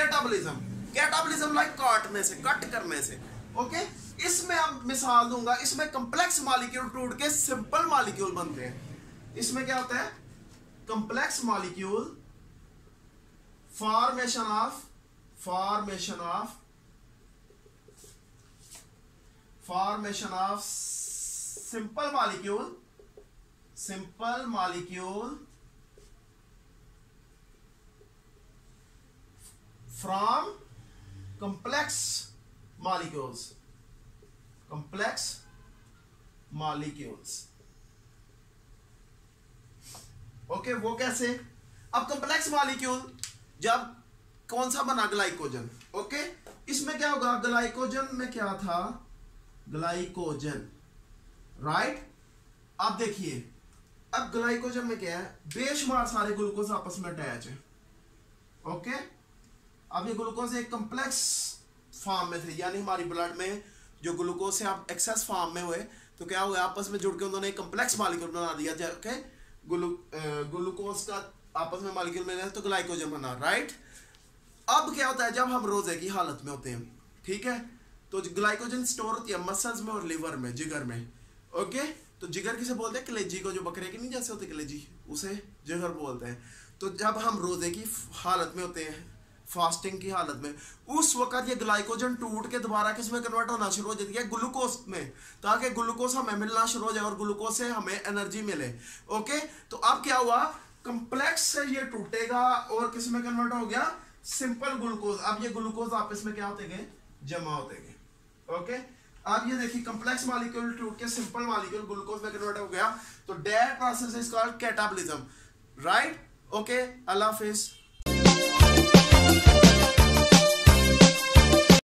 कैटाबलिज्म कैटाबलिज्म like काटने से cut करने से. ओके इसमें अब मिसाल दूँगा, इसमें कंप्लेक्स मॉलिक्यूल टूट के सिंपल मॉलिक्यूल बनते हैं. इसमें क्या होता है? Complex molecule formation of formation of formation of simple molecule simple molecule from complex molecules. Complex molecules. Okay okay, वो कैसे? अब कंप्लेक्स मॉलिक्यूल जब कौन सा बना? Glycogen okay okay? इसमें क्या होगा? ग्लाइकोजन में क्या था? ग्लाइकोजन राइट अब देखिए। अब ग्लाइकोजन में क्या है? बेशुमार सारे ग्लूकोज आपस में अटैच है। ओके अब ये ग्लूकोज एक कम्प्लेक्स फॉर्म में थे, यानी हमारी ब्लड में जो ग्लूकोज से आप एक्सेस फॉर्म में हुए तो क्या हुआ, आपस में जुड़ के उन्होंने एक कॉम्प्लेक्स मॉलिक्यूल बना दिया ओके ग्लूकोज का आपस में मॉलिक्यूल में तो ग्लाइकोजन बना राइट अब क्या होता है, जब हम रोज़े की हालत में होते हैं, ठीक है? तो ग्लाइकोजन स्टोर होती है मसल्स में और लिवर में, जिगर में ओके तो जिगर किसे बोलते हैं? कलेजी को, जो बकरे की नहीं जैसे होते कलेजी, उसे जिगर बोलते हैं। तो जब हम रोज़े की हालत में होते हैं फास्टिंग की हालत में। उस वक्त ये ग्लाइकोजन टूट के दोबारा किसमें कन्वर्ट होना शुरू हो जाती है? ग्लूकोज में। ताकि ग्लूकोज हमें मिलना शुरू हो जाए और ग्लूकोज से हमें एनर्जी मिले। ओके? तो अब क्या हुआ? कंप्लेक्स से ये टूटेगा और किसमें कन्वर्ट हो गया? Simple glucose. अब ये ग्लूकोज आपस में क्या होते गए? जमा होते गए। ओके? अब ये देखिए कंप्लेक्स मॉलिक्यूल टूट के सिंपल मॉलिक्यूल ग्लूकोज में कन्वर्ट हो गया। तो that process is called catabolism. Right? Okay? अल्लाह हाफिज़।